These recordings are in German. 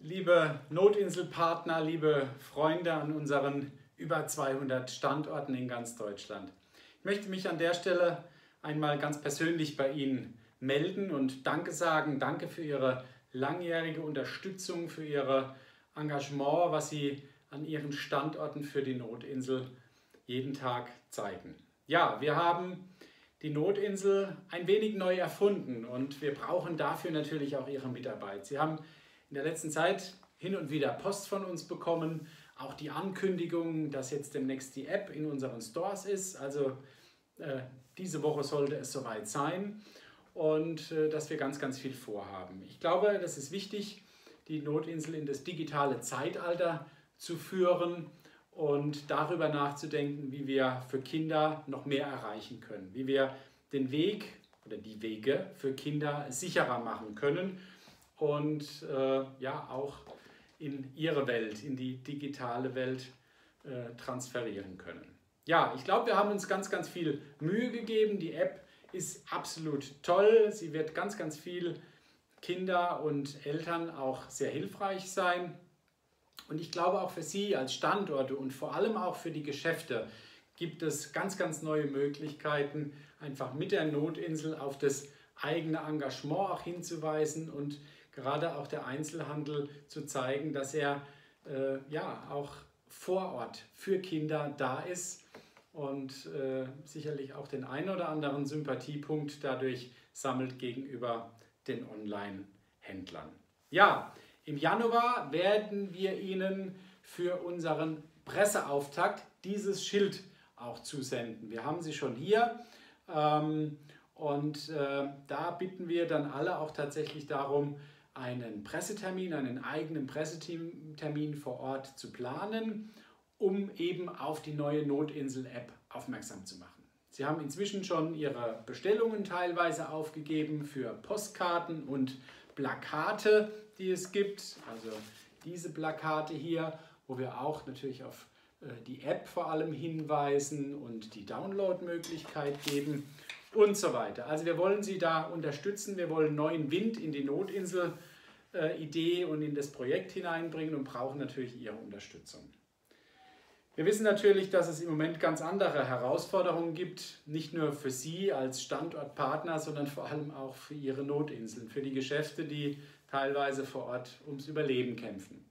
Liebe Notinselpartner, liebe Freunde an unseren über 200 Standorten in ganz Deutschland. Ich möchte mich an der Stelle einmal ganz persönlich bei Ihnen melden und Danke sagen. Danke für Ihre langjährige Unterstützung, für Ihr Engagement, was Sie an Ihren Standorten für die Notinsel jeden Tag zeigen. Ja, wir haben die Notinsel ein wenig neu erfunden und wir brauchen dafür natürlich auch Ihre Mitarbeit. Sie haben in der letzten Zeit hin und wieder Post von uns bekommen, auch die Ankündigung, dass jetzt demnächst die App in unseren Stores ist. Also äh, diese Woche sollte es soweit sein und äh, dass wir ganz, ganz viel vorhaben. Ich glaube, das ist wichtig, die Notinsel in das digitale Zeitalter zu führen und darüber nachzudenken, wie wir für Kinder noch mehr erreichen können, wie wir den Weg oder die Wege für Kinder sicherer machen können und äh, ja auch in ihre Welt, in die digitale Welt äh, transferieren können. Ja, ich glaube, wir haben uns ganz, ganz viel Mühe gegeben. Die App ist absolut toll. Sie wird ganz, ganz viel Kinder und Eltern auch sehr hilfreich sein. Und ich glaube auch für Sie als Standorte und vor allem auch für die Geschäfte gibt es ganz, ganz neue Möglichkeiten, einfach mit der Notinsel auf das eigene Engagement auch hinzuweisen und gerade auch der Einzelhandel zu zeigen, dass er äh, ja auch vor Ort für Kinder da ist und äh, sicherlich auch den einen oder anderen Sympathiepunkt dadurch sammelt gegenüber den Online-Händlern. Ja, im Januar werden wir Ihnen für unseren Presseauftakt dieses Schild auch zusenden. Wir haben sie schon hier ähm, und äh, da bitten wir dann alle auch tatsächlich darum, einen Pressetermin, einen eigenen Pressetermin vor Ort zu planen, um eben auf die neue Notinsel-App aufmerksam zu machen. Sie haben inzwischen schon Ihre Bestellungen teilweise aufgegeben für Postkarten und Plakate, die es gibt. Also diese Plakate hier, wo wir auch natürlich auf äh, die App vor allem hinweisen und die Downloadmöglichkeit geben und so weiter. Also wir wollen Sie da unterstützen, wir wollen neuen Wind in die Notinsel-Idee äh, und in das Projekt hineinbringen und brauchen natürlich Ihre Unterstützung. Wir wissen natürlich, dass es im Moment ganz andere Herausforderungen gibt, nicht nur für Sie als Standortpartner, sondern vor allem auch für Ihre Notinseln, für die Geschäfte, die teilweise vor Ort ums Überleben kämpfen.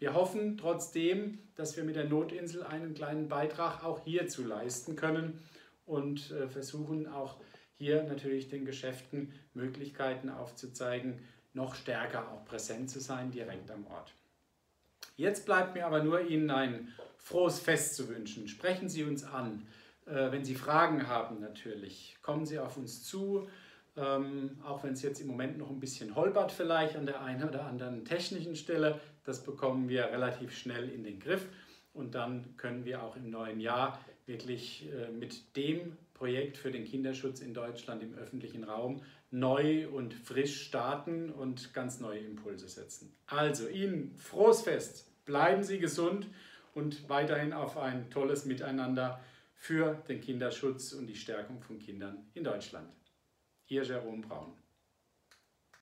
Wir hoffen trotzdem, dass wir mit der Notinsel einen kleinen Beitrag auch hierzu leisten können und äh, versuchen auch hier natürlich den Geschäften Möglichkeiten aufzuzeigen, noch stärker auch präsent zu sein, direkt am Ort. Jetzt bleibt mir aber nur Ihnen ein frohes Fest zu wünschen. Sprechen Sie uns an, äh, wenn Sie Fragen haben natürlich. Kommen Sie auf uns zu, ähm, auch wenn es jetzt im Moment noch ein bisschen holpert vielleicht an der einen oder anderen technischen Stelle. Das bekommen wir relativ schnell in den Griff und dann können wir auch im neuen Jahr wirklich äh, mit dem Projekt für den Kinderschutz in Deutschland im öffentlichen Raum neu und frisch starten und ganz neue Impulse setzen. Also Ihnen frohes Fest, bleiben Sie gesund und weiterhin auf ein tolles Miteinander für den Kinderschutz und die Stärkung von Kindern in Deutschland. Ihr Jerome Braun.